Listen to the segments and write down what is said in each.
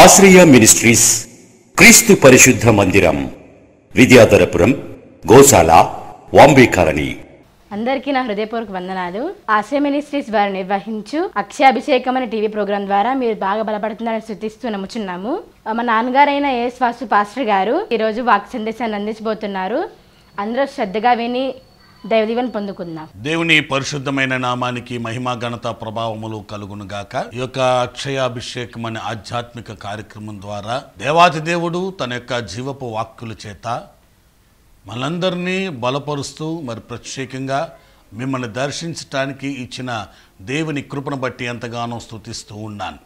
ఆశ్రయ మినిస్ట్రీస్ క్రీస్తు పరిశుద్ధ మందిరం విద్యాధరపురం గోశాల వాంబే కాలనీ అందరికీ నా హృదయపూర్వక వందనాలు. ఆశయ మినిస్ట్రీస్ వారు నిర్వహించు అక్షయాభిషేకం అనే టీవీ ప్రోగ్రాం ద్వారా మీరు బాగా బలపడుతున్నారని శృతిస్తూ నమ్ముచున్నాము. మా నాన్నగారైన ఏ వాసు పాస్టర్ గారు ఈరోజు వాక్ సందేశాన్ని అందించబోతున్నారు. అందరూ శ్రద్ధగా విని దైవదీవెన పొందుకుందాం. దేవుని పరిశుద్ధమైన నామానికి మహిమ ఘనత ప్రభావములు కలుగును గాక. ఈ యొక్క అక్షయాభిషేకం అనే ఆధ్యాత్మిక కార్యక్రమం ద్వారా దేవాతి దేవుడు తన యొక్క జీవపు వాక్కుల చేత మనందరినీ బలపరుస్తూ మరి ప్రత్యేకంగా మిమ్మల్ని దర్శించటానికి ఇచ్చిన దేవుని కృపను బట్టి ఎంతగానో స్థుతిస్తూ ఉన్నాను.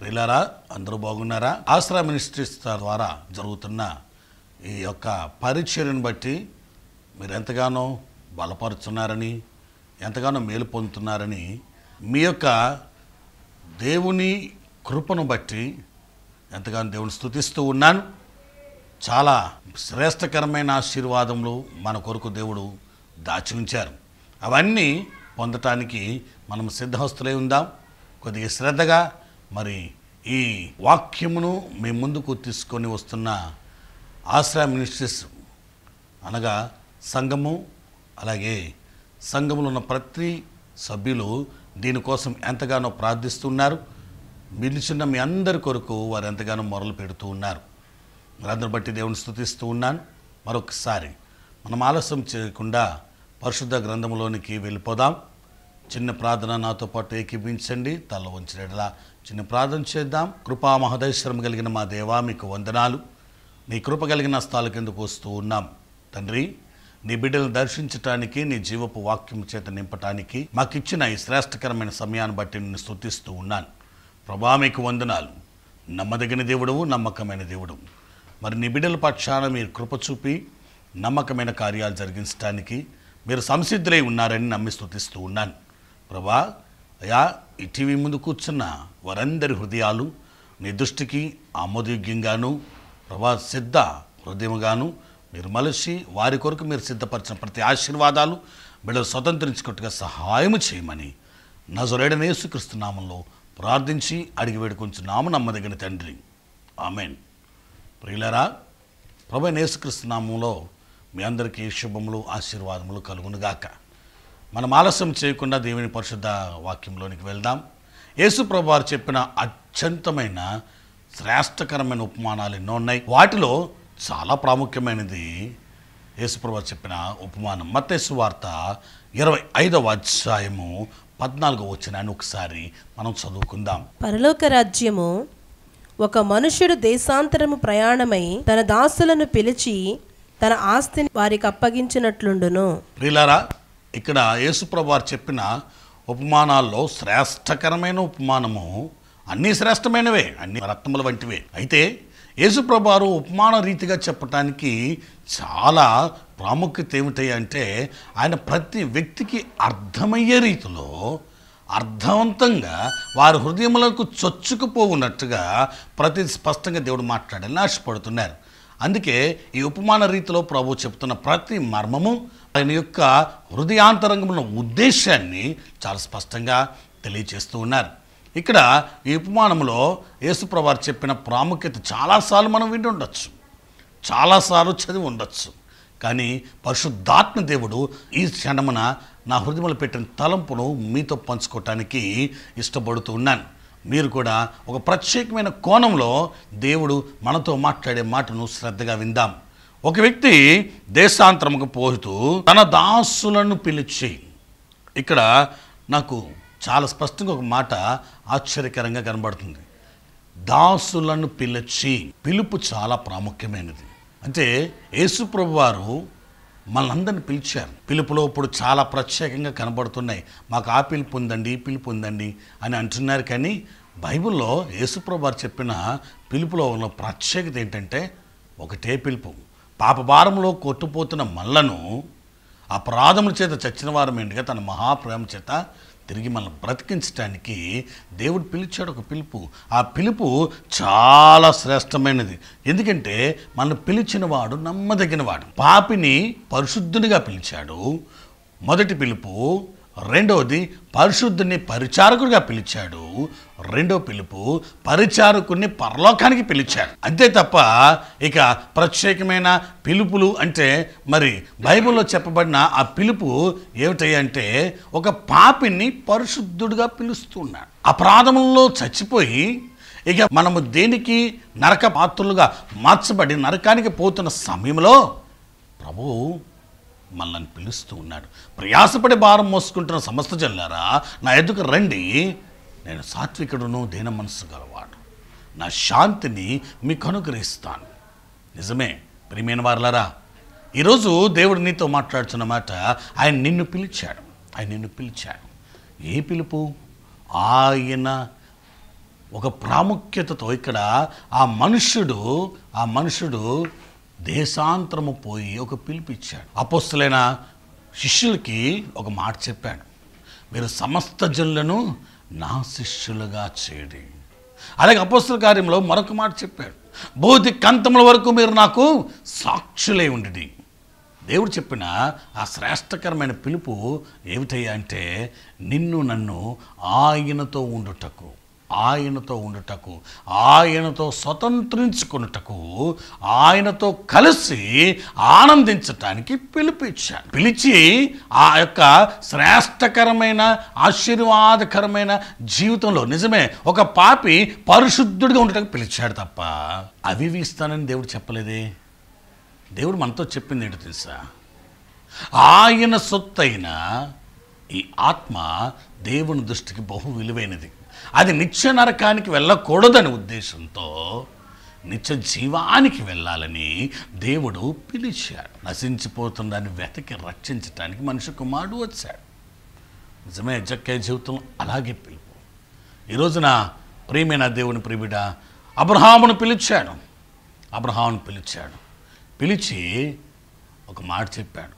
ప్రియులారా అందరూ బాగున్నారా? ఆశ్రా మినిస్ట్రీస్ ద్వారా జరుగుతున్న ఈ యొక్క పరిచర్యను బట్టి మీరు ఎంతగానో బలపరుచున్నారని ఎంతగానో మేలు పొందుతున్నారని మీ యొక్క దేవుని కృపను బట్టి ఎంతగానో దేవుని స్థుతిస్తూ ఉన్నాను. చాలా శ్రేష్టకరమైన ఆశీర్వాదములు మన కొరకు దేవుడు దాచి ఉంచారు. అవన్నీ పొందటానికి మనం సిద్ధహస్తులై ఉందాం. కొద్దిగా శ్రద్ధగా మరి ఈ వాక్యమును మీ ముందుకు తీసుకొని వస్తున్న ఆశ్రయ మినిస్ట్రీస్ అనగా సంఘము అలాగే సంఘంలో ఉన్న ప్రతి సభ్యులు దీనికోసం ఎంతగానో ప్రార్థిస్తున్నారు. పిలిచిన మీ అందరి కొరకు వారు ఎంతగానో మొరలు పెడుతూ ఉన్నారు. మరందరిని బట్టి దేవుని స్తుతిస్తూ ఉన్నాను. మరొకసారి మనం ఆలస్యం చేయకుండా పరిశుద్ధ గ్రంథంలోనికి వెళ్ళిపోదాం. చిన్న ప్రార్థన నాతో పాటు ఏకీపించండి తల వంచినట్లా చిన్న ప్రార్థన చేద్దాం. కృపా మహదైశ్వరం కలిగిన మా దేవా మీకు వందనాలు. నీ కృప కలిగిన స్థాల కిందకు వస్తూ ఉన్నాం? తండ్రి నీ బిడ్డలు దర్శించటానికి నీ జీవపు వాక్యం చేత నింపటానికి మాకిచ్చిన ఈ శ్రేష్టకరమైన సమయాన్ని బట్టి నిన్ను స్తుతిస్తూ ఉన్నాను. ప్రభా మీకు వందనాలు. నమ్మదగిన దేవుడవు నమ్మకమైన దేవుడు మరి నీ బిడ్డల పక్షాన మీరు కృప చూపి నమ్మకమైన కార్యాలు జరిగించడానికి మీరు సంసిద్ధులై ఉన్నారని నమ్మి స్తుతిస్తూ ఉన్నాను. ప్రభా అయా ఈ టీవీ ముందు కూర్చున్న వారందరి హృదయాలు నీ దృష్టికి ఆమోదయోగ్యంగాను ప్రభా సిద్ధ హృదయముగాను మీరు మలసి వారి కొరకు మీరు సిద్ధపరిచిన ప్రతి ఆశీర్వాదాలు బిడ్డలు స్వతంత్రించుకున్నట్టుగా సహాయము చేయమని నజరేడన యేసుక్రీస్తు నామంలో ప్రార్థించి అడిగి వేడుకొంచున్నాము నమ్మదగిన తండ్రి. ఆమెన్. ప్రియులరా ప్రభు యేసుక్రీస్తు నామంలో మీ అందరికీ శుభములు ఆశీర్వాదములు కలుగునుగాక. మనం ఆలస్యం చేయకుండా దేవుని పరిశుద్ధ వాక్యంలోనికి వెళ్దాం. యేసు ప్రభు వారు చెప్పిన అత్యంతమైన శ్రేష్టకరమైన ఉపమానాలు ఎన్నో ఉన్నాయి. వాటిలో చాలా ప్రాముఖ్యమైనది. యేసుప్రభు చెప్పిన ఉపమానం. మత్తేసు వార్త ఇరవై ఐదవ అధ్యాయము పద్నాలుగో వచ్చినాన్ని ఒకసారి మనం చదువుకుందాం. పరలోక రాజ్యము ఒక మనుష్యుడు దేశాంతరము ప్రయాణమై తన దాసులను పిలిచి తన ఆస్తిని వారికి అప్పగించినట్లుండును. ప్రియులారా ఇక్కడ యేసుప్రభు చెప్పిన ఉపమానాల్లో శ్రేష్టకరమైన ఉపమానము అన్నీ శ్రేష్టమైనవే అన్ని రత్నముల వంటివే. అయితే యేసుప్రభారు ఉపమాన రీతిగా చెప్పటానికి చాలా ప్రాముఖ్యత ఏమిటి అంటే ఆయన ప్రతి వ్యక్తికి అర్థమయ్యే రీతిలో అర్థవంతంగా వారి హృదయములకు చొచ్చుకుపోవున్నట్టుగా ప్రతి స్పష్టంగా దేవుడు మాట్లాడాలని ఆశపడుతున్నారు. అందుకే ఈ ఉపమాన రీతిలో ప్రభు చెప్తున్న ప్రతి మర్మము ఆయన యొక్క హృదయాంతరంగంలో ఉద్దేశాన్ని చాలా స్పష్టంగా తెలియచేస్తూ ఉన్నారు. ఇక్కడ ఈ ఉపమానంలో యేసుప్రవారు చెప్పిన ప్రాముఖ్యత చాలాసార్లు మనం విండి ఉండొచ్చు. చాలాసార్లు చదివి ఉండొచ్చు. కానీ పరిశుద్ధాత్మ దేవుడు ఈ క్షణమున నా హృదయంలో పెట్టిన తలంపును మీతో పంచుకోవటానికి ఇష్టపడుతూ ఉన్నాను. మీరు కూడా ఒక ప్రత్యేకమైన కోణంలో దేవుడు మనతో మాట్లాడే మాటను శ్రద్ధగా విందాం. ఒక వ్యక్తి దేశాంతరముకు పోతూ తన దాసులను పిలిచి ఇక్కడ నాకు చాలా స్పష్టంగా ఒక మాట ఆశ్చర్యకరంగా కనబడుతుంది. దాసులను పిలిచి పిలుపు చాలా ప్రాముఖ్యమైనది. అంటే యేసుప్రభు వారు మనందరిని పిలిచారు. పిలుపులో ఇప్పుడు చాలా ప్రత్యేకంగా కనబడుతున్నాయి. మాకు ఆ పిలుపు ఉందండి ఈ పిలుపు ఉందండి అని అంటున్నారు. కానీ బైబిల్లో యేసుప్రభు వారు చెప్పిన పిలుపులో ఉన్న ప్రత్యేకత ఏంటంటే ఒకటే పిలుపు. పాపభారంలో కొట్టుపోతున్న మల్లను అపరాధముల చేత చచ్చిన వారు ఏంటిగా తన మహాప్రేమ చేత తిరిగి మనల్ని బ్రతికించడానికి దేవుడు పిలిచాడు ఒక పిలుపు. ఆ పిలుపు చాలా శ్రేష్టమైనది. ఎందుకంటే మనల్ని పిలిచిన వాడు నమ్మదగిన వాడు పాపిని పరిశుద్ధునిగా పిలిచాడు. మొదటి పిలుపు రెండవది పరిశుద్ధుని పరిచారకుడిగా పిలిచాడు. రెండో పిలుపు పరిచారకుడిని పరలోకానికి పిలిచాడు. అంతే తప్ప ఇక ప్రత్యేకమైన పిలుపులు అంటే మరి బైబిల్లో చెప్పబడిన ఆ పిలుపు ఏమిటంటే ఒక పాపిని పరిశుద్ధుడిగా పిలుస్తున్నాడు. అపరాధముల్లో చచ్చిపోయి ఇక మనము దేనికి నరక పాత్రులుగా మార్చబడి నరకానికి పోతున్న సమయంలో ప్రభు మనల్ని పిలుస్తూ ఉన్నాడు. ప్రయాసపడి భారం మోసుకుంటున్న సమస్త జల్లారా నా ఎదుకు రండి. నేను సాత్వికుడును దీన మనసు గలవాడు. నా శాంతిని మీకు అనుగ్రహిస్తాను. నిజమే ప్రియమైన వారులారా ఈరోజు దేవుడు నీతో మాట్లాడుతున్న మాట ఆయన నిన్ను పిలిచాడు. ఆయన నిన్ను పిలిచాడు. ఏ పిలుపు? ఆయన ఒక ప్రాముఖ్యతతో ఇక్కడ ఆ మనుష్యుడు ఆ మనుషుడు దేశాంతరము పోయి ఒక పిలిపిచ్చాడు. అపోస్తులైన శిష్యులకి ఒక మాట చెప్పాడు. మీరు సమస్త జనులను నా శిష్యులుగా చేయండి. అలాగే అపోస్తుల కార్యంలో మరొక మాట చెప్పాడు. బోధి కంతముల వరకు మీరు నాకు సాక్షులై ఉండి దేవుడు చెప్పిన ఆ శ్రేష్టకరమైన పిలుపు ఏమిటయ్యా అంటే నిన్ను నన్ను ఆయనతో ఉండుటకు. ఆయనతో ఉండుటకు ఆయనతో స్వతంత్రించుకున్నటకు ఆయనతో కలిసి ఆనందించటానికి పిలిపించాడు. పిలిచి ఆ యొక్క శ్రేష్టకరమైన ఆశీర్వాదకరమైన జీవితంలో నిజమే ఒక పాపి పరిశుద్ధుడిగా ఉండటకు పిలిచాడు తప్ప అవి ఇస్తానని దేవుడు చెప్పలేదే? దేవుడు మనతో చెప్పింది ఏంటో తెలుసా? ఆయన సొత్తైన ఈ ఆత్మ దేవుని దృష్టికి బహు విలువైనది. అది నిత్య నరకానికి వెళ్ళకూడదని ఉద్దేశంతో నిత్య జీవానికి వెళ్ళాలని దేవుడు పిలిచాడు. నశించిపోతుందని వెతకి రక్షించటానికి మనిషి కుమారుడు వచ్చాడు. నిజమే జక్కే జీవితం అలాగే పిలుపు. ఈరోజున ప్రియమైన దేవుని ప్రియుడ అబ్రహామును పిలిచాడు. అబ్రహామును పిలిచాడు. పిలిచి ఒక మాట చెప్పాడు.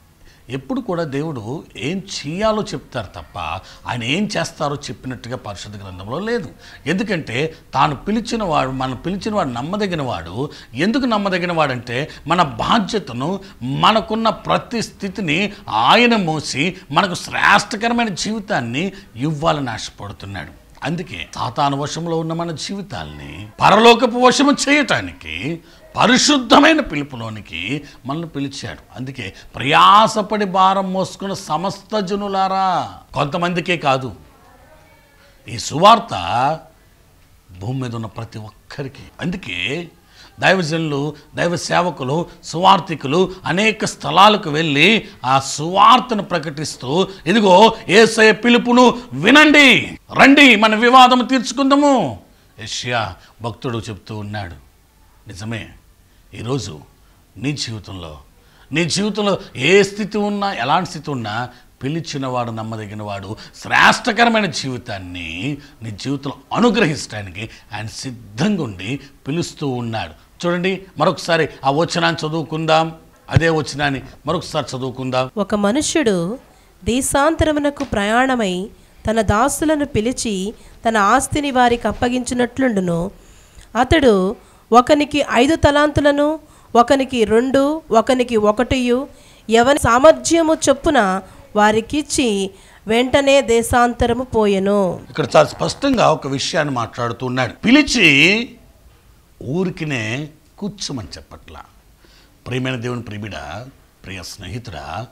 ఎప్పుడు కూడా దేవుడు ఏం చేయాలో చెప్తారు తప్ప ఆయన ఏం చేస్తారో చెప్పినట్టుగా పరిశుద్ధ గ్రంథంలో లేదు. ఎందుకంటే తాను పిలిచిన వాడు మనం పిలిచిన వాడు నమ్మదగిన వాడు. ఎందుకు నమ్మదగిన వాడంటే మన బాధ్యతను మనకున్న ప్రతి స్థితిని ఆయన మోసి మనకు శ్రేష్టకరమైన జీవితాన్ని ఇవ్వాలని ఆశపడుతున్నాడు. అందుకే సాతాను వశంలో ఉన్న మన జీవితాల్ని పరలోకపు వశము చేయటానికి పరిశుద్ధమైన పిలుపులోనికి మనల్ని పిలిచాడు. అందుకే ప్రయాసపడి భారం మోసుకున్న సమస్త జనులారా కొంతమందికే కాదు ఈ సువార్త భూమి మీద ఉన్న ప్రతి ఒక్కరికి. అందుకే దైవజనులు దైవ సేవకులు సువార్థికులు అనేక స్థలాలకు వెళ్ళి ఆ సువార్తను ప్రకటిస్తూ ఇదిగో ఏసయ పిలుపును వినండి రండి మన వివాదం తీర్చుకుందాము. యష్యా భక్తుడు చెప్తూ ఉన్నాడు. నిజమే. ఈరోజు నీ జీవితంలో నీ జీవితంలో ఏ స్థితి ఉన్నా ఎలాంటి స్థితి ఉన్నా పిలిచినవాడు నమ్మదగినవాడు శ్రేష్టకరమైన జీవితాన్ని నీ జీవితంలో అనుగ్రహించడానికి ఆయన సిద్ధంగా ఉండి పిలుస్తూ ఉన్నాడు. చూడండి మరొకసారి ఆ వచనాన్ని చదువుకుందాం. అదే వచనాన్ని మరొకసారి చదువుకుందాం. ఒక మనుష్యుడు దేశాంతరమునకు ప్రయాణమై తన దాసులను పిలిచి తన ఆస్తిని వారికి అప్పగించినట్లుండును. అతడు ఒకనికి ఐదు తలాంతులను ఒకనికి రెండు ఒకనికి ఒకటియు. ఎవని సామర్థ్యము చొప్పున వారికిచ్చి వెంటనే దేశాంతరము పోయెను. ఇక్కడ చాలా స్పష్టంగా ఒక విషయాన్ని మాట్లాడుతున్నాడు పిలిచి ఊరికినే కూర్చోమని చెప్పట్లా. ప్రియమైన దేవుని ప్రిమిడ ప్రియ స్నేహితుడా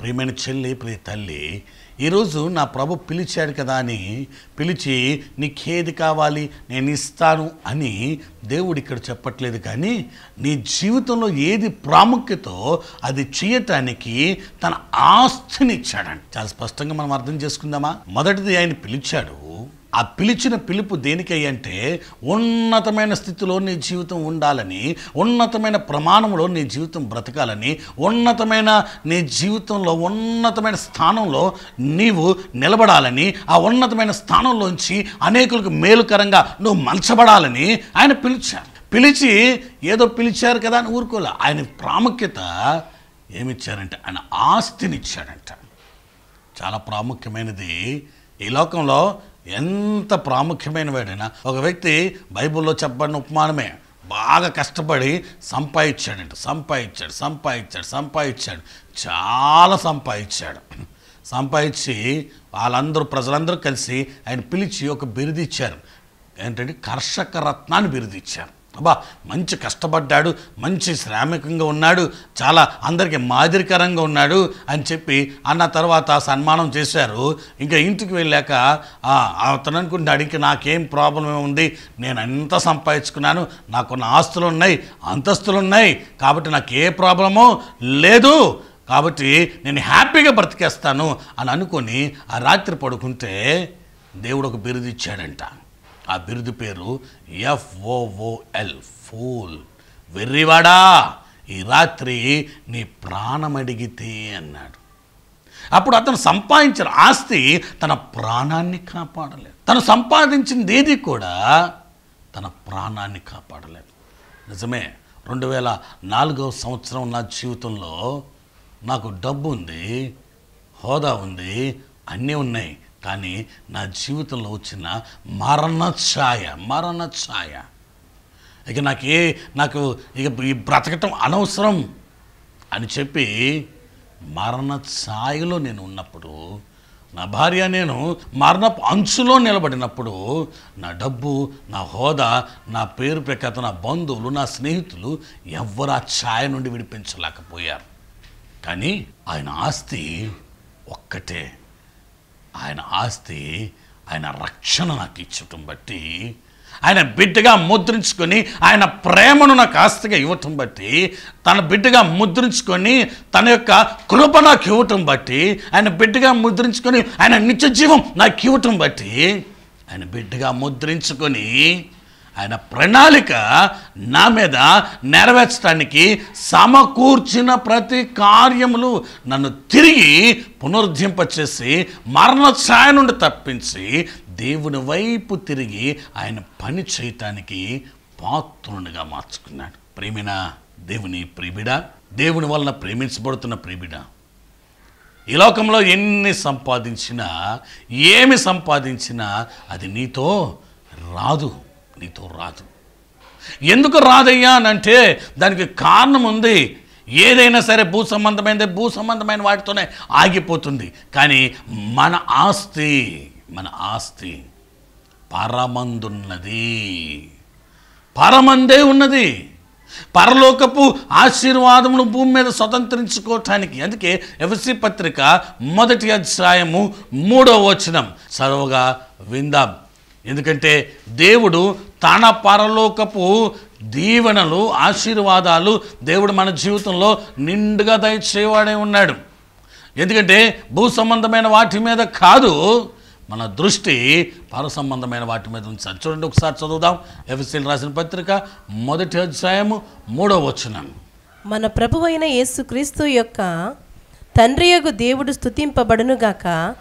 ప్రియమైన చెల్లి ప్రియ తల్లి ఈరోజు నా ప్రభు పిలిచాడు కదా అని పిలిచి నీకేది కావాలి? నేను ఇస్తాను అని దేవుడు ఇక్కడ చెప్పట్లేదు కానీ నీ జీవితంలో ఏది ప్రాముఖ్యతో అది చేయటానికి తన ఆస్తిని ఇచ్చాడండి చాలా స్పష్టంగా మనం అర్థం చేసుకుందామా? మొదటిది ఆయన పిలిచాడు ఆ పిలిచిన పిలుపు దేనికై అంటే ఉన్నతమైన స్థితిలో నీ జీవితం ఉండాలని ఉన్నతమైన ప్రమాణంలో నీ జీవితం బ్రతకాలని ఉన్నతమైన నీ జీవితంలో ఉన్నతమైన స్థానంలో నీవు నిలబడాలని ఆ ఉన్నతమైన స్థానంలోంచి అనేకులకు మేలుకరంగా నువ్వు మలచబడాలని ఆయన పిలిచారు. పిలిచి ఏదో పిలిచారు కదా అని ఊరుకోలే. ఆయన ప్రాముఖ్యత ఏమిచ్చారంటే ఆయన ఆస్తినిచ్చాడంట. చాలా ప్రాముఖ్యమైనది ఈ లోకంలో ఎంత ప్రాముఖ్యమైన వాడైనా. ఒక వ్యక్తి బైబిల్లో చెప్పబడిన ఉపమానమే. బాగా కష్టపడి సంపాదించాడంట. సంపాదించాడు సంపాదించాడు సంపాదించాడు. చాలా సంపాదించాడు. సంపాదించి వాళ్ళందరూ ప్రజలందరూ కలిసి ఆయన పిలిచి ఒక బిరుదిచ్చారు. ఏంటంటే కర్షక రత్నాన్ని బిరుదిచ్చారు. అబ్బా మంచి కష్టపడ్డాడు మంచి శ్రామికంగా ఉన్నాడు చాలా అందరికీ మాదిరికరంగా ఉన్నాడు అని చెప్పి అన్న తర్వాత సన్మానం చేశారు. ఇంకా ఇంటికి వెళ్ళాక అతను అనుకుంటాడు ఇంక నాకేం ప్రాబ్లం ఉంది? నేను అంత సంపాదించుకున్నాను? నాకున్న ఆస్తులు ఉన్నాయి అంతస్తులు ఉన్నాయి కాబట్టి నాకు ఏ ప్రాబ్లమో లేదు కాబట్టి నేను హ్యాపీగా బ్రతికేస్తాను అని అనుకొని ఆ రాత్రి పడుకుంటే దేవుడు ఒక బిరుదు ఇచ్చాడంట. ఆ బిరుదు పేరు ఎఫ్ఓఓఎల్. ఫూల్. వెర్రివాడా ఈ రాత్రి నీ ప్రాణం అడిగితే అన్నాడు. అప్పుడు అతను సంపాదించిన ఆస్తి తన ప్రాణాన్ని కాపాడలేదు. తను సంపాదించింది ఏది కూడా తన ప్రాణాన్ని కాపాడలేదు. నిజమే రెండు వేల నాలుగవ సంవత్సరం నా జీవితంలో నాకు డబ్బు ఉంది హోదా ఉంది అన్నీ ఉన్నాయి. కానీ నా జీవితంలో వచ్చిన మరణ ఛాయ మరణ ఛాయ. ఇక నాకు ఏ నాకు ఇక ఈ బ్రతకటం అనవసరం అని చెప్పి మరణ ఛాయలో నేను ఉన్నప్పుడు నా భార్య నేను మరణపు అంచులో నిలబడినప్పుడు నా డబ్బు నా హోదా నా పేరు ప్రఖ్యాత నా బంధువులు నా స్నేహితులు ఎవ్వరు ఆ ఛాయ నుండి విడిపించలేకపోయారు. కానీ ఆయన ఆస్తి ఒక్కటే. ఆయన ఆస్తి ఆయన రక్షణ నాకు ఇచ్చటం బట్టి ఆయన బిడ్డగా ముద్రించుకొని ఆయన ప్రేమను నాకు ఆస్తిగా ఇవ్వటం బట్టి తన బిడ్డగా ముద్రించుకొని తన యొక్క కృప నాకు ఇవ్వటం బట్టి ఆయన బిడ్డగా ముద్రించుకొని ఆయన నిత్య జీవం నాకు ఇవ్వటం బట్టి ఆయన బిడ్డగా ముద్రించుకొని ఆయన ప్రణాళిక నా మీద నెరవేర్చడానికి సమకూర్చిన ప్రతి కార్యములు నన్ను తిరిగి పునరుద్ధరింపచేసి మరణ ఛాయ నుండి తప్పించి దేవుని వైపు తిరిగి ఆయన పని చేయటానికి పాత్రునిగా మార్చుకున్నాడు. ప్రేమిన దేవుని ప్రిబిడ దేవుని వలన ప్రేమించబడుతున్న ప్రిబిడ ఈ లోకంలో ఎన్ని సంపాదించినా ఏమి సంపాదించినా అది నీతో రాదు. నీతో రాదు. ఎందుకు రాదయ్యా అని అంటే దానికి కారణం ఉంది. ఏదైనా సరే భూ సంబంధమైనది భూ సంబంధమైన వాటితోనే ఆగిపోతుంది. కానీ మన ఆస్తి మన ఆస్తి పరమందున్నది. పరమందే ఉన్నది. పరలోకపు ఆశీర్వాదమును భూమి మీద స్వతంత్రించుకోవటానికి. అందుకే ఎఫ్సి పత్రిక మొదటి అధ్యాయము మూడవ వచనం. చదవగా విందాం. ఎందుకంటే దేవుడు తన పరలోకపు దీవెనలు ఆశీర్వాదాలు దేవుడు మన జీవితంలో నిండుగా దయచేవాడే ఉన్నాడు. ఎందుకంటే భూ సంబంధమైన వాటి మీద కాదు మన దృష్టి పర సంబంధమైన వాటి మీద ఉంచాలి చూడండి ఒకసారి చదువుదాం. ఎఫ్ఎస్సీలు రాసిన పత్రిక మొదటి అధ్యాయము మూడో వచనం. మన ప్రభువైన యేసుక్రీస్తు యొక్క తండ్రియగు దేవుడు స్తుతింపబడునుగాక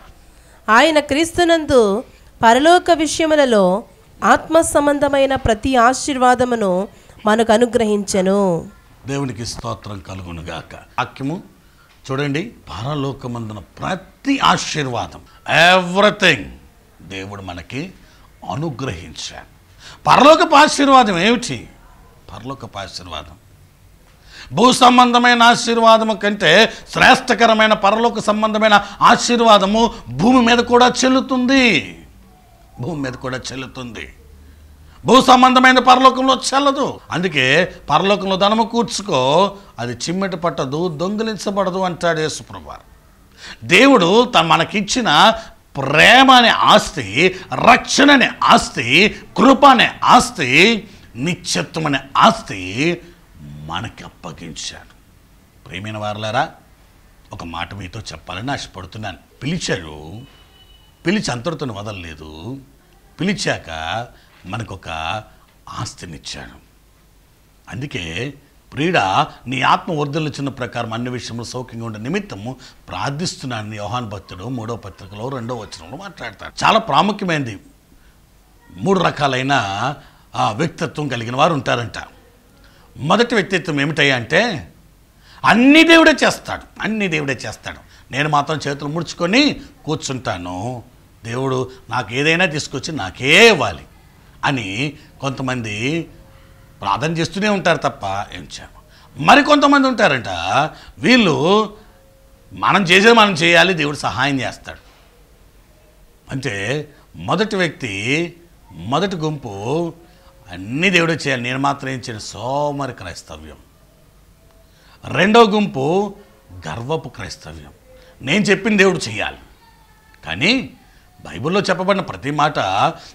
ఆయన క్రీస్తునందు పరలోక విషయములలో ఆత్మ సంబంధమైన ప్రతి ఆశీర్వాదమును మనకు అనుగ్రహించను. దేవునికి స్తోత్రం కలుగునుగాక. వాక్యము చూడండి పరలోకమందున ప్రతి ఆశీర్వాదం ఎవ్రీథింగ్ దేవుడు మనకి అనుగ్రహించాడు. పరలోకపు ఆశీర్వాదం ఏమిటి? పరలోకపు ఆశీర్వాదం. భూ సంబంధమైన ఆశీర్వాదము కంటే శ్రేష్టకరమైన పరలోక సంబంధమైన ఆశీర్వాదము భూమి మీద కూడా చెల్లుతుంది. భూమి మీద కూడా చెల్లుతుంది. భూ సంబంధమైన పరలోకంలో చెల్లదు. అందుకే పరలోకంలో ధనము కూర్చుకో అది చిమ్మెట పట్టదు దొంగిలించబడదు అంటాడు యేసుప్రభు దేవుడు తన మనకిచ్చిన ప్రేమ అనే ఆస్తి రక్షణ అనే ఆస్తి కృప అనే ఆస్తి నిత్యత్వం అనే ఆస్తి మనకి అప్పగించాడు. ప్రేమైన వారులారా ఒక మాట మీతో చెప్పాలని ఆశపడుతున్నాను. పిలిచాడు పిలిచి అంతటితో వదలలేదు. పిలిచాక మనకొక ఆస్తినిచ్చాడు. అందుకే ప్రీడ నీ ఆత్మ వర్ధలిచ్చిన ప్రకారం అన్ని విషయంలో సౌఖ్యంగా ఉండే నిమిత్తము ప్రార్థిస్తున్నాను యోహాన్ భక్తుడు మూడో పత్రికలో రెండో వచనంలో మాట్లాడతాడు. చాలా ప్రాముఖ్యమైనది మూడు రకాలైన ఆ, వ్యక్తిత్వం కలిగిన వారు ఉంటారంట. మొదటి వ్యక్తిత్వం ఏమిటయ్యా అంటే అన్ని దేవుడే చేస్తాడు. అన్ని దేవుడే చేస్తాడు. నేను మాత్రం చేతులు ముడుచుకొని కూర్చుంటాను. దేవుడు నాకు ఏదైనా తీసుకొచ్చి నాకే ఇవ్వాలి అని కొంతమంది ప్రార్థన చేస్తూనే ఉంటారు తప్ప ఏం చేయరు మరి కొంతమంది ఉంటారంట వీళ్ళు మనం చేసేది మనం చేయాలి దేవుడు సహాయం చేస్తాడు. అంటే మొదటి వ్యక్తి మొదటి గుంపు అన్నీ దేవుడే చేయాలి. నేను మాత్రం ఏం చేయను. సోమరి క్రైస్తవ్యం. రెండో గుంపు గర్వపు క్రైస్తవ్యం. నేను చెప్పిన దేవుడు చేయాలి కానీ బైబిల్లో చెప్పబడిన ప్రతి మాట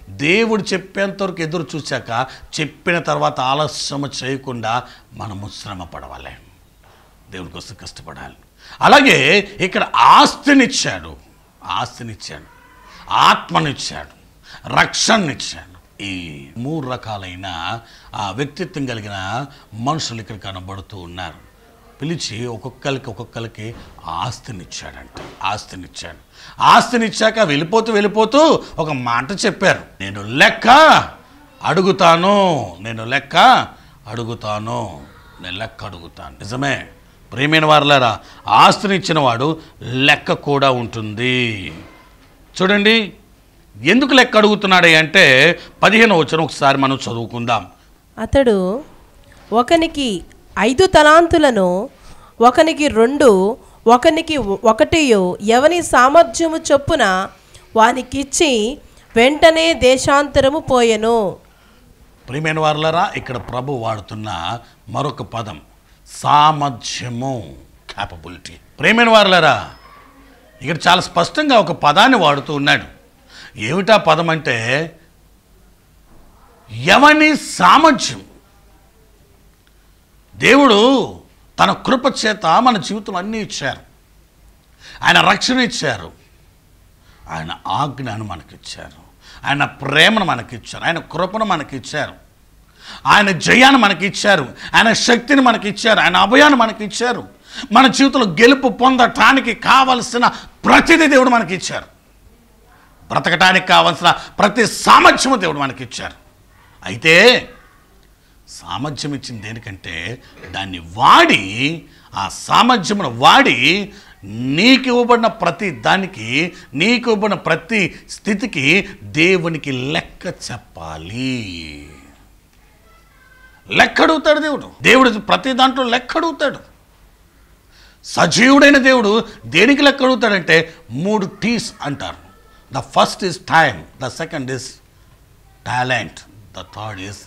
దేవుడు చెప్పేంతవరకు ఎదురు చూశాక చెప్పిన తర్వాత ఆలస్యం చేయకుండా మనము శ్రమ పడవాలి. దేవుని కోసం కష్టపడాలి. అలాగే ఇక్కడ ఆస్తినిచ్చాడు. ఆస్తినిచ్చాడు. ఆత్మనిచ్చాడు. రక్షణనిచ్చాడు. ఈ మూడు రకాలైన ఆ వ్యక్తిత్వం కలిగిన మనుషులు ఇక్కడ కనబడుతూ ఉన్నారు. పిలిచి ఒక్కొక్కరికి ఒక్కొక్కరికి ఆస్తినిచ్చాడంట ఆస్తినిచ్చాడు. ఆస్తినిచ్చాక వెళ్ళిపోతూ వెళ్ళిపోతూ ఒక మాట చెప్పారు. నేను లెక్క అడుగుతాను నేను లెక్క అడుగుతాను నేను లెక్క అడుగుతాను. నిజమే. ప్రేమైన వారులారా ఆస్తినిచ్చిన వాడు లెక్క కూడా ఉంటుంది. చూడండి ఎందుకు లెక్క అడుగుతున్నాడు అంటే పదిహేను వచ్చిన ఒకసారి మనం చదువుకుందాం. అతడు ఒకనికి ఐదు తలాంతులను ఒకనికి రెండు ఒకనికి ఒకటియు ఎవని సామర్థ్యము చొప్పున వానికిచ్చి వెంటనే దేశాంతరము పోయెను. ప్రియమైన వారులరా ఇక్కడ ప్రభు వాడుతున్న మరొక పదం సామర్థ్యము క్యాపబిలిటీ ప్రేమైన వారులరా ఇక్కడ చాలా స్పష్టంగా ఒక పదాన్ని వాడుతూ ఉన్నాడు. ఏమిటా పదం అంటే ఎవని సామర్థ్యం దేవుడు తన కృప చేత మన జీవితం అన్నీ ఇచ్చారు. ఆయన రక్షణ ఇచ్చారు. ఆయన ఆజ్ఞను మనకిచ్చారు. ఆయన ప్రేమను మనకిచ్చారు. ఆయన కృపను మనకిచ్చారు. ఆయన జయాన్ని మనకిచ్చారు. ఆయన శక్తిని మనకిచ్చారు. ఆయన అభయాన్ని మనకిచ్చారు. మన జీవితంలో గెలుపు పొందటానికి కావలసిన ప్రతిదీ దేవుడు మనకిచ్చారు. బ్రతకటానికి కావలసిన ప్రతి సామర్థ్యము దేవుడు మనకిచ్చారు. అయితే సామర్థ్యం ఇచ్చింది దేనికంటే దాన్ని వాడి ఆ సామర్థ్యమును వాడి నీకు ఇవ్వబడిన ప్రతి దానికి నీకు ఇవ్వబడిన ప్రతి స్థితికి దేవునికి లెక్క చెప్పాలి. లెక్క అడుగుతాడు దేవుడు. దేవుడు ప్రతి దాంట్లో లెక్క అడుగుతాడు. సజీవుడైన దేవుడు దేనికి లెక్క అడుగుతాడంటే మూడు టీస్ అంటారు. The first is time the second is talent the third is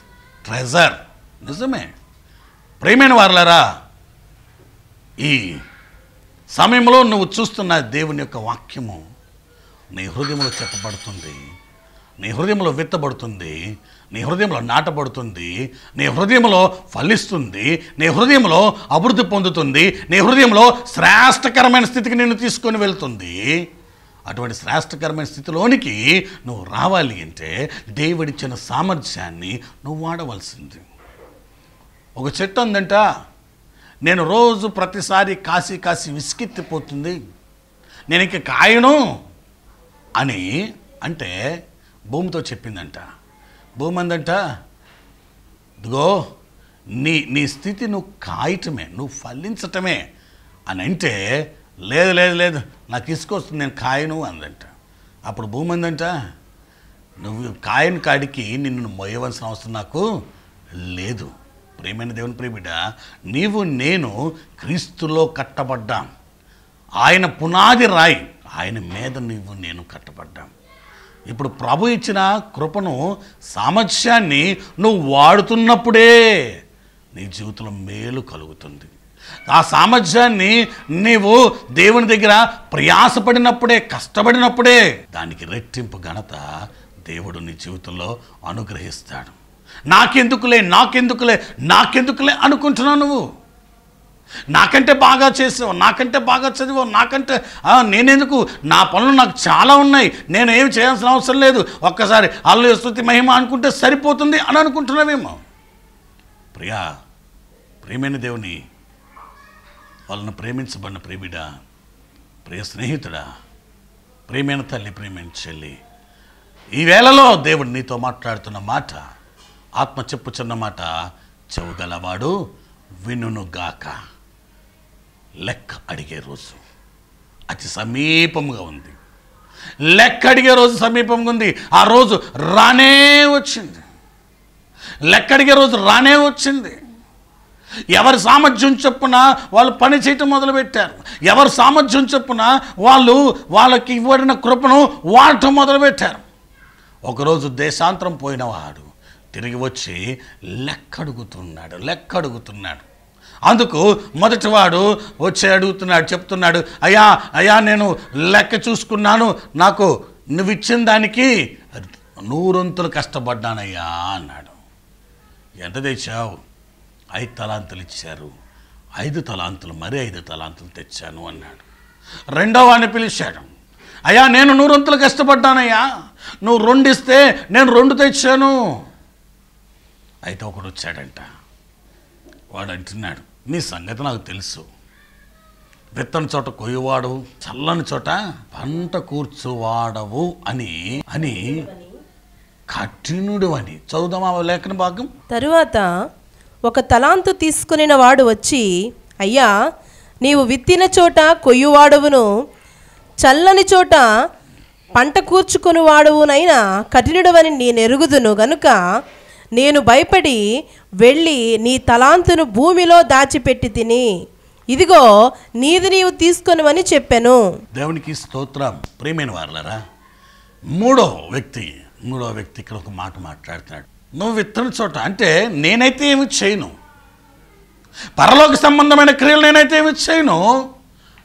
treasure నిజమే. ప్రేమైన వారులరా ఈ సమయంలో నువ్వు చూస్తున్న దేవుని యొక్క వాక్యము నీ హృదయంలో చెప్పబడుతుంది. నీ హృదయంలో విత్తబడుతుంది. నీ హృదయంలో నాటబడుతుంది. నీ హృదయంలో ఫలిస్తుంది. నీ హృదయంలో అభివృద్ధి పొందుతుంది. నీ హృదయంలో శ్రేష్టకరమైన స్థితికి నిన్ను తీసుకొని వెళ్తుంది. అటువంటి శ్రేష్టకరమైన స్థితిలోనికి నువ్వు రావాలి అంటే దేవుడిచ్చిన సామర్థ్యాన్ని నువ్వు వాడవలసింది. ఒక చెట్టు ఉందంట. నేను రోజు ప్రతిసారి కాసి కాసి విసికెత్తిపోతుంది నేను ఇంక కాయను అని అంటే భూమితో చెప్పిందంట. భూమి అందంట ఇదిగో నీ నీ స్థితి నువ్వు కాయటమే నువ్వు ఫలించటమే అని అంటే లేదు లేదు లేదు నాకు ఇసుకొస్తుంది నేను కాయను అందంట. అప్పుడు భూమి అందంట నువ్వు కాయను కాడికి నిన్ను మొయ్యవలసిన అవసరం నాకు లేదు. ప్రేమైన దేవుని ప్రేమిడ నీవు నేను క్రీస్తులో కట్టబడ్డాం. ఆయన పునాది రాయి ఆయన మీద నీవు నేను కట్టబడ్డాం. ఇప్పుడు ప్రభు ఇచ్చిన కృపను సామర్థ్యాన్ని నువ్వు వాడుతున్నప్పుడే నీ జీవితంలో మేలు కలుగుతుంది. ఆ సామర్థ్యాన్ని నీవు దేవుని దగ్గర ప్రయాసపడినప్పుడే కష్టపడినప్పుడే దానికి రెట్టింపు ఘనత దేవుడు నీ జీవితంలో అనుగ్రహిస్తాడు. నాకెందుకులే నాకెందుకులే నాకెందుకులే అనుకుంటున్నావు నువ్వు? నాకంటే బాగా చేసావు నాకంటే బాగా చదివావు నాకంటే నేనెందుకు? నా పనులు నాకు చాలా ఉన్నాయి నేను ఏం చేయాల్సిన అవసరం లేదు. ఒక్కసారి అల్లు స్థుతి మహిమ అనుకుంటే సరిపోతుంది అని అనుకుంటున్నావేమో? ప్రియా ప్రేమైన దేవుని వాళ్ళను ప్రేమించబడిన ప్రేమిడా ప్రియ స్నేహితుడా ప్రేమైన తల్లి ప్రేమైన చెల్లి ఈ వేళలో దేవుడు నీతో మాట్లాడుతున్న మాట ఆత్మ చెప్పుచున్నమాట చెవుగలవాడు వినుగాక లెక్క అడిగే రోజు అతి సమీపంగా ఉంది. లెక్క అడిగే రోజు సమీపంగా ఉంది. ఆ రోజు రానే వచ్చింది. లెక్క అడిగే రోజు రానే వచ్చింది. ఎవరి సామర్థ్యం చొప్పున వాళ్ళు పని చేయటం మొదలుపెట్టారు. ఎవరి సామర్థ్యం చొప్పున వాళ్ళు వాళ్ళకి ఇవ్వడిన కృపను వాడటం మొదలుపెట్టారు. ఒకరోజు దేశాంతరం పోయినవాడు తిరిగి వచ్చి లెక్కడుగుతున్నాడు లెక్కడుగుతున్నాడు. అందుకు మొదటివాడు వచ్చి అడుగుతున్నాడు చెప్తున్నాడు అయ్యా అయ్యా నేను లెక్క చూసుకున్నాను నాకు నువ్వు ఇచ్చిన దానికి నూరొంతులు కష్టపడ్డానయ్యా అన్నాడు. ఎంత తెచ్చావు? ఐదు తలాంతులు ఇచ్చారు. ఐదు తలాంతులు మరీ ఐదు తలాంతులు తెచ్చాను అన్నాడు. రెండో వాడిని పిలిచాడు. అయ్యా నేను నూరొంతులు కష్టపడ్డానయ్యా. నువ్వు రెండు ఇస్తే నేను రెండు తెచ్చాను. అయితే ఒకడు వచ్చాడంట. వాడు అంటున్నాడు నీ సంగతి నాకు తెలుసు. విత్తని చోట కొయ్యవాడు చల్లని చోట పంట కూర్చువాడవు అని అని కఠినుడు అని. చదువుదామా లేఖన భాగం. తరువాత ఒక తలాంతు తీసుకునిన వాడు వచ్చి అయ్యా నీవు విత్తిన చోట కొయ్యువాడవును చల్లని చోట పంట కూర్చుకుని వాడవునైనా కఠినుడవని నేను ఎరుగుదును గనుక నేను భయపడి వెళ్ళి నీ తలాంతును భూమిలో దాచిపెట్టి తిని. ఇదిగో నీది నీవు తీసుకొనివని చెప్పాను. దేవునికి స్తోత్రం. ప్రేమైన వారులరా మూడో వ్యక్తి మూడో వ్యక్తి ఇక్కడ ఒక మాట మాట్లాడుతున్నాడు. నువ్వు విత్తన చోట అంటే నేనైతే ఏమి చేయను. పరలోక సంబంధమైన క్రియలు నేనైతే ఏమి చేయను.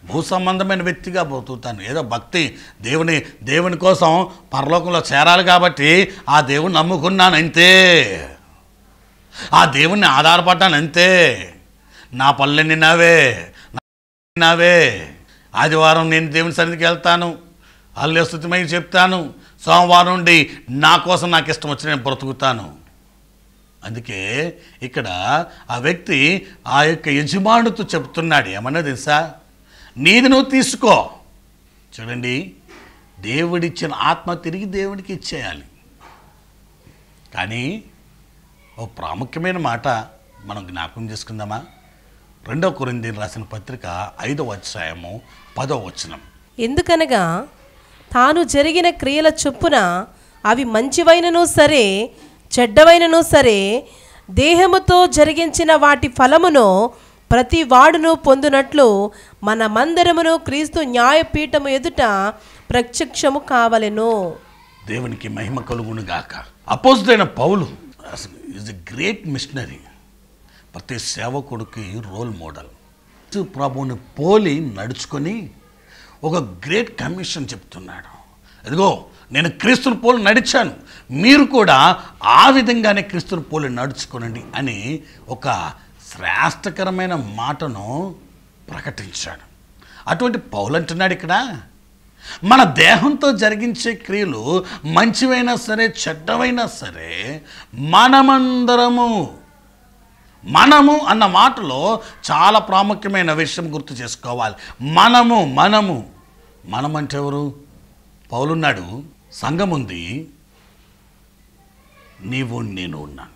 భూ సంబంధమైన వ్యక్తిగా బ్రతుకుతాను ఏదో భక్తి దేవుని దేవుని కోసం పరలోకంలో చేరాలి కాబట్టి ఆ దేవుని నమ్ముకున్నాను అంతే. ఆ దేవుణ్ణి ఆధారపడ్డాను అంతే. నా పల్లెని నావే నావే ఆదివారం నేను దేవుని సన్నిధికి వెళ్తాను. అల్లెస్తుతిమై చెప్తాను. సోమవారం నుండి నా కోసం నాకు ఇష్టం వచ్చి నేను బ్రతుకుతాను. అందుకే ఇక్కడ ఆ వ్యక్తి ఆ యొక్క యజమానుతో చెప్తున్నాడు. ఏమన్నా తెలుసా? నీది నువ్వు తీసుకో. చూడండి దేవుడిచ్చిన ఆత్మ తిరిగి దేవుడికి ఇచ్చేయాలి. కానీ ఓ ప్రాముఖ్యమైన మాట మనం జ్ఞాపకం చేసుకుందామా? రెండో కొరిందీని రాసిన పత్రిక ఐదవ అధ్యాయము పదో వచనం. ఎందుకనగా తాను జరిగిన క్రియల చొప్పున అవి మంచివైనను సరే చెడ్డవైనను సరే దేహముతో జరిగించిన వాటి ఫలమును ప్రతి వాడును పొందునట్లు మనమందరమును క్రీస్తు న్యాయపీఠము ఎదుట ప్రత్యక్షము కావలెను. దేవునికి మహిమ కలుగును గాక అపోజిటైన పౌలు ఈజ్ ఎ గ్రేట్ మిషనరీ ప్రతి సేవకుడికి రోల్ మోడల్ ప్రభుని పోలి నడుచుకొని ఒక గ్రేట్ కమిషన్ చెప్తున్నాడు. ఇదిగో నేను క్రీస్తుని పోలి నడిచాను. మీరు కూడా ఆ విధంగానే క్రీస్తుని పోలి నడుచుకోనండి అని ఒక శ్రేష్టకరమైన మాటను ప్రకటించాడు. అటువంటి పౌలు అంటున్నాడు ఇక్కడ మన దేహంతో జరిగించే క్రియలు మంచివైనా సరే చెడ్డవైనా సరే మనమందరము మనము అన్న మాటలో చాలా ప్రాముఖ్యమైన విషయం గుర్తు చేసుకోవాలి. మనము మనము మనం అంటే ఎవరు? పౌలున్నాడు సంఘం ఉంది. నీవు నేను ఉన్నాను.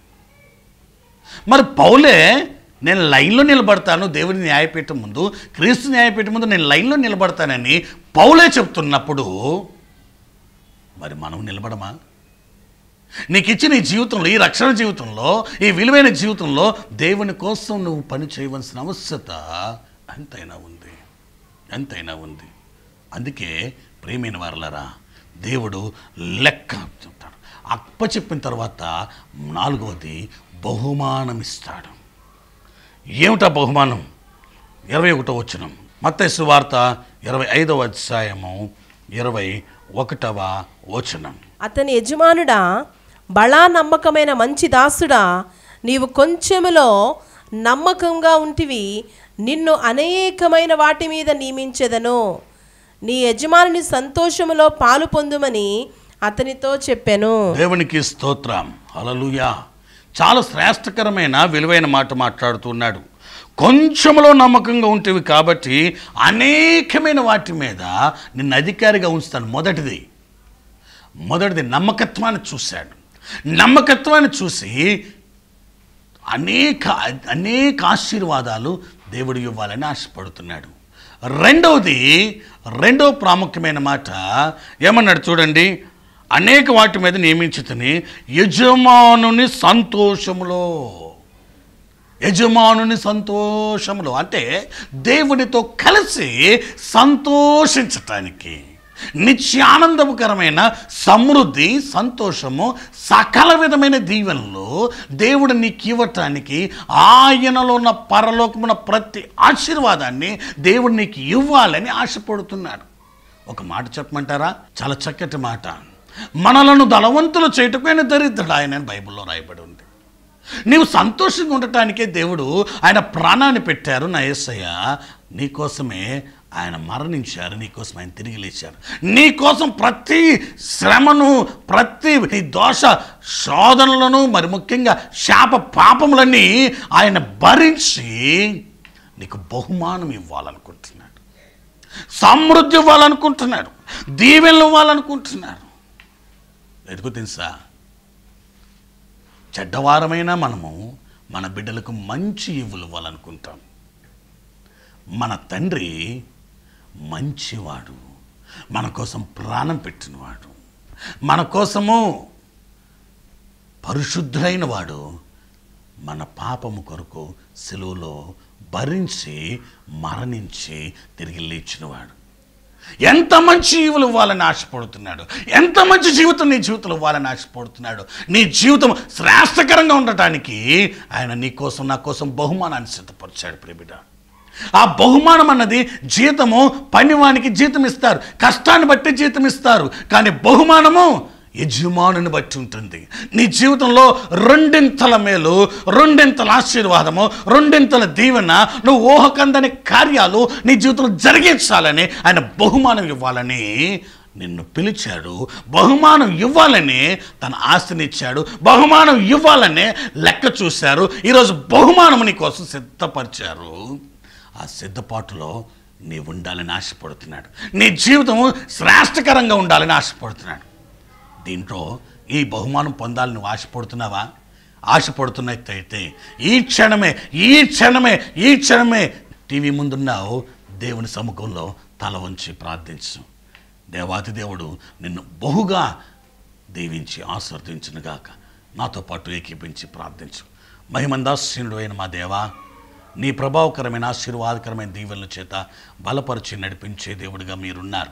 మరి పౌలే నేను లైన్లో నిలబడతాను దేవుని న్యాయపీఠం ముందు క్రీస్తు న్యాయపీఠం ముందు నేను లైన్లో నిలబడతానని పౌలే చెప్తున్నప్పుడు మరి మనం నిలబడమా? నీకు ఇచ్చిన ఈ జీవితంలో ఈ రక్షణ జీవితంలో ఈ విలువైన జీవితంలో దేవుని కోసం నువ్వు పని చేయవలసిన అవసరత ఎంతైనా ఉంది. ఎంతైనా ఉంది. అందుకే ప్రేమైన వారలరా దేవుడు లెక్క చెప్తాడు. అప్ప చెప్పిన తర్వాత నాలుగవది బహుమానం ఇస్తాడు ఏమిటా బహుమానం? ఇరవై ఒకటో వచనం. మత్తయి వార్త ఇరవై ఐదవ అధ్యాయము ఇరవై ఒకటవ వచనం. అతని యజమానుడా బళా నమ్మకమైన మంచి దాసుడా నీవు కొంచెములో నమ్మకంగా ఉంటివి నిన్ను అనేకమైన వాటి మీద నియమించెదను. నీ యజమానుని సంతోషములో పాలు పొందుమని అతనితో చెప్పాను. దేవునికి స్తోత్రం. హల్లెలూయా. చాలా శ్రేష్టకరమైన విలువైన మాట మాట్లాడుతున్నాడు. కొంచెంలో నమ్మకంగా ఉంటేవి కాబట్టి అనేకమైన వాటి మీద నిన్ను అధికారిగా ఉంచుతాను. మొదటిది మొదటిది నమ్మకత్వాన్ని చూశాడు. నమ్మకత్వాన్ని చూసి అనేక అనేక ఆశీర్వాదాలు దేవుడు ఇవ్వాలని ఆశపడుతున్నాడు. రెండవది రెండవ ప్రాముఖ్యమైన మాట ఏమన్నాడు చూడండి? అనేక వాటి మీద నియమించుతని యజమానుని సంతోషములో. యజమానుని సంతోషములో. అంటే దేవునితో కలిసి సంతోషించటానికి నిత్యానందకరమైన సమృద్ధి సంతోషము సకల విధమైన దీవెనలు దేవుడు నీకు ఇవ్వటానికి ఆయనలో ఉన్న పరలోకమున ప్రతి ఆశీర్వాదాన్ని దేవుడు నీకు ఇవ్వాలని ఆశపడుతున్నాడు. ఒక మాట చెప్పమంటారా? చాలా చక్కటి మాట. మనలను ధనవంతులు చేయటమైన దరిద్రుడు ఆయన బైబిల్లో రాయబడి ఉంది. నీవు సంతోషంగా ఉండటానికే దేవుడు ఆయన ప్రాణాన్ని పెట్టారు నా యేసయ్య నీకోసమే ఆయన మరణించారు నీకోసం ఆయన తిరిగి లేచారు. నీకోసం ప్రతి శ్రమను ప్రతి నీ దోష శోధనలను మరి ముఖ్యంగా శాప పాపములన్నీ ఆయన భరించి నీకు బహుమానం ఇవ్వాలనుకుంటున్నాడు. సమృద్ధి ఇవ్వాలనుకుంటున్నాడు. దీవెనలు ఇవ్వాలనుకుంటున్నాడు. ఎందుకు తెలుసా? చెడ్డవారమైన మనము మన బిడ్డలకు మంచి ఇవ్వులు ఇవ్వాలనుకుంటాం. మన తండ్రి మంచివాడు మన కోసం ప్రాణం పెట్టినవాడు మన కోసము పరిశుద్ధులైన వాడు మన పాపము కొరకు సెలువులో భరించి మరణించి తిరిగి లేచినవాడు. ఎంత మంచి జీవులు ఇవ్వాలని ఆశపడుతున్నాడు? ఎంత మంచి జీవితం నీ జీవితంలో ఇవ్వాలని ఆశపడుతున్నాడు? నీ జీవితం శ్రేష్టకరంగా ఉండటానికి ఆయన నీ కోసం నా కోసం బహుమానాన్ని సిద్ధపరిచాడు ప్రేమిడ ఆ బహుమానం అన్నది జీతము పనివానికి జీతం ఇస్తారు. కష్టాన్ని బట్టి జీతం ఇస్తారు. కానీ బహుమానము యజమానుని బట్టి ఉంటుంది. నీ జీవితంలో రెండింతల మేలు రెండింతల ఆశీర్వాదము రెండింతల దీవెన నువ్వు ఊహకందని కార్యాలు నీ జీవితంలో జరిగించాలని ఆయన బహుమానం ఇవ్వాలని నిన్ను పిలిచాడు. బహుమానం ఇవ్వాలని తన ఆస్తినిచ్చాడు. బహుమానం ఇవ్వాలని లెక్క చూశారు. ఈరోజు బహుమానం నీ కోసం సిద్ధపరిచారు. ఆ సిద్ధపాటులో నీ ఉండాలని ఆశపడుతున్నాడు. నీ జీవితము శ్రేష్టకరంగా ఉండాలని ఆశపడుతున్నాడు. దీంట్లో ఈ బహుమానం పొందాలని ఆశపడుతున్నావా? ఆశపడుతున్నట్టయితే ఈ క్షణమే ఈ క్షణమే ఈ క్షణమే టీవీ ముందున్నావు దేవుని సముఖంలో తల వంచి ప్రార్థించు. దేవాతి దేవుడు నిన్ను బహుగా దీవించి ఆస్వర్దించునుగాక నాతో పాటు ఏకీపించి ప్రార్థించు. మహిమందాసీనుడు అయిన మా దేవా నీ ప్రభావకరమైన ఆశీర్వాదకరమైన దీవెనల చేత బలపరిచి నడిపించే దేవుడిగా మీరున్నారు.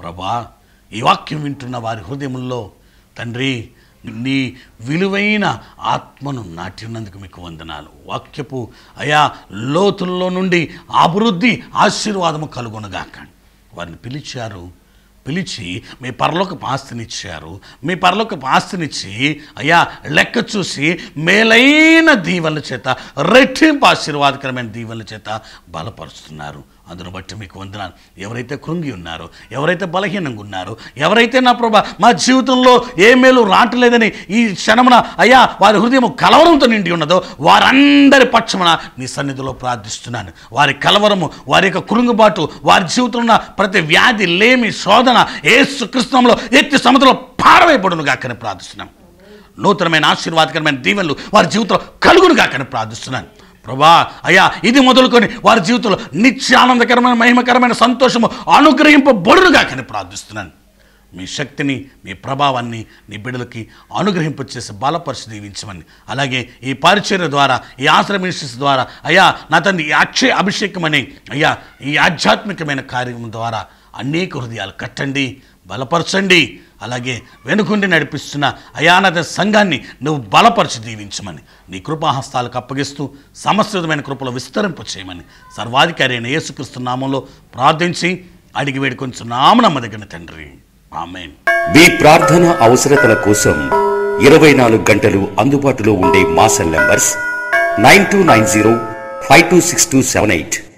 ప్రభా ఈ వాక్యం వింటున్న వారి హృదయంలో తండ్రి నీ విలువైన ఆత్మను నాటినందుకు మీకు వందనాలు. వాక్యపు అయా లోతుల్లో నుండి అభివృద్ధి ఆశీర్వాదము కలుగునగాక. వారిని పిలిచారు. పిలిచి మీ పరలోక ఆస్తినిచ్చారు. మీ పరలోక ఆస్తినిచ్చి అయ్యా లెక్క చూసి మేలైన దీవెనల చేత రెట్టింపు ఆశీర్వాదకరమైన దీవెనల చేత బలపరుస్తున్నారు. అందును బట్టి మీకు వందనాలు. ఎవరైతే కృంగి ఉన్నారో ఎవరైతే బలహీనంగా ఉన్నారో ఎవరైతే నా ప్రభా మా జీవితంలో ఏ మేలు రావట్లేదని ఈ క్షణమున అయ్యా వారి హృదయం కలవరంతో నిండి ఉన్నదో వారందరి పక్షమున నీ సన్నిధిలో ప్రార్థిస్తున్నాను. వారి కలవరము వారి యొక్క కృంగుబాటు వారి జీవితంలో ఉన్న ప్రతి వ్యాధి లేమి శోధన ఏసు కృష్ణంలో ఎత్తి సముద్రంలో పారవేయబడును గాకని ప్రార్థిస్తున్నాను నూతనమైన ఆశీర్వాదకరమైన దీవెనలు వారి జీవితంలో కలుగును గాకని ప్రార్థిస్తున్నాను. ప్రభా అయ్యా ఇది మొదలుకొని వారి జీవితంలో నిత్య ఆనందకరమైన మహిమకరమైన సంతోషము అనుగ్రహింపబడునుగా కానీ ప్రార్థిస్తున్నాను. మీ శక్తిని మీ ప్రభావాన్ని నీ బిడ్డలకి అనుగ్రహింపు చేసి బలపరిచి దీవించమని. అలాగే ఈ పరిచర్య ద్వారా ఈ ఆశ్రమ మినిస్ట్రీస్ ద్వారా అయ్యా నా తండ్రి ఈ అక్షయ అభిషేకం అనే అయ్యా ఈ ఆధ్యాత్మికమైన కార్యక్రమం ద్వారా అనేక హృదయాలు కట్టండి బలపరచండి అలాగే వెనుకుండి నడిపిస్తున్న అయానద సంఘాన్ని నువ్వు బలపరిచి దీవించమని. నీ కృపాహస్తాలకు అప్పగిస్తూ సమస్యమైన కృపలో విస్తరింపు చేయమని. సర్వాధికారి అయిన యేసుక్రీస్తు నామంలో ప్రార్థించి అడిగి వేడుకొంచు నామనమ్మ దగ్గర తండ్రి. ఆమెన్. మీ ప్రార్థన అవసరతల కోసం ఇరవై నాలుగు గంటలు అందుబాటులో ఉండే మా cell numbers nine two nine zero five two six two seven eight.